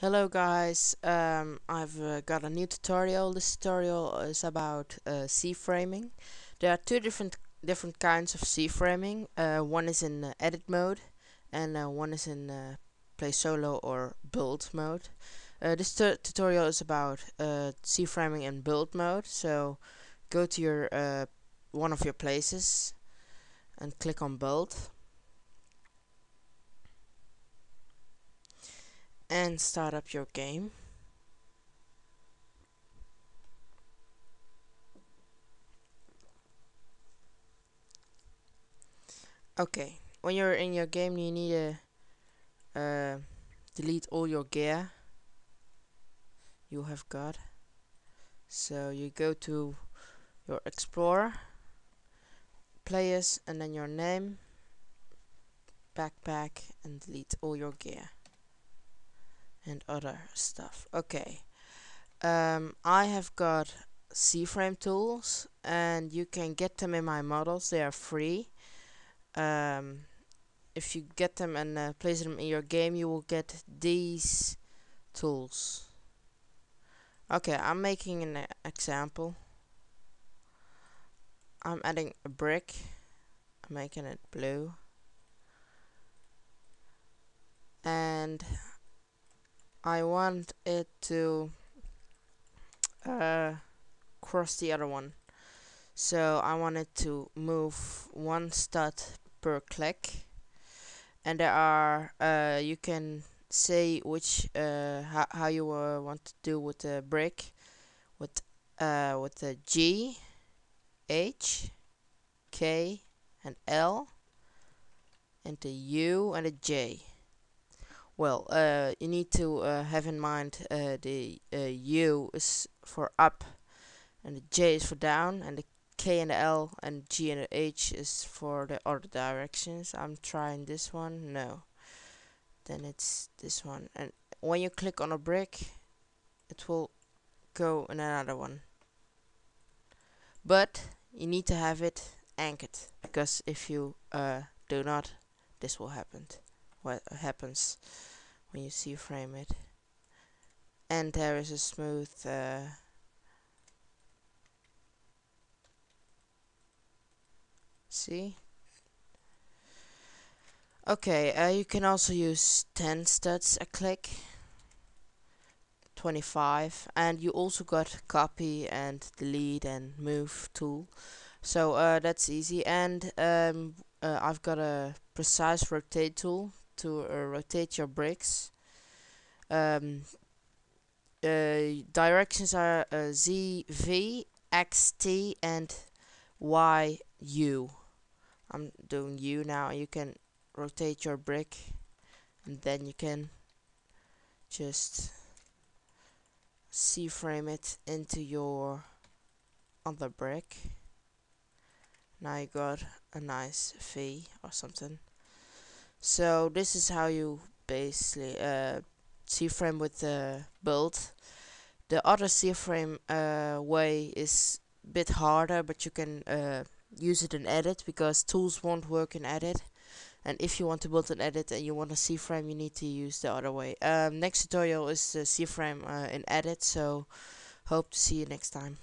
Hello guys, um, I've uh, got a new tutorial. This tutorial is about uh, C-framing. There are two different different kinds of C-framing. Uh, one is in uh, edit mode and uh, one is in uh, play solo or build mode. this tutorial is about C-framing in build mode. So go to your one of your places and click on build and start up your game. Okay, when you're in your game you need to uh, delete all your gear you have got. So you go to your explorer, players and then your name, backpack and delete all your gear and other stuff. Okay. Um, I have got C-frame tools and you can get them in my models. They are free. Um, if you get them and uh, place them in your game, you will get these tools. Okay, I'm making an example. I'm adding a brick. I'm making it blue. And I want it to uh, cross the other one. So I want it to move one stud per click. And there are, uh, you can say which, uh, how, how you uh, want to do with the brick. With, uh, with the G, H, K, and L. And the U and the J. Well, uh, you need to uh, have in mind uh, the uh, U is for up and the J is for down and the K and the L and G and the H is for the other directions. I'm trying this one. No. Then it's this one. And when you click on a brick, it will go in another one. But you need to have it anchored because if you uh, do not, this will happen what happens when you C-frame it. And there is a smooth uh, see? Okay uh, you can also use 10 studs a click 25 and you also got copy and delete and move tool. So uh, that's easy. And um, uh, I've got a precise rotate tool to uh, rotate your bricks. Um, uh, directions are uh, Z, V, X, T, and Y, U. I'm doing U now. You can rotate your brick, and then you can just C-frame it into your other brick. Now you got a nice V or something. So this is how you basically uh, C-frame with the build. The other C-frame uh, way is a bit harder, but you can uh, use it in edit because tools won't work in edit. And if you want to build an edit and you want a C-frame, you need to use the other way. Um, next tutorial is the C-frame uh, in edit, so hope to see you next time.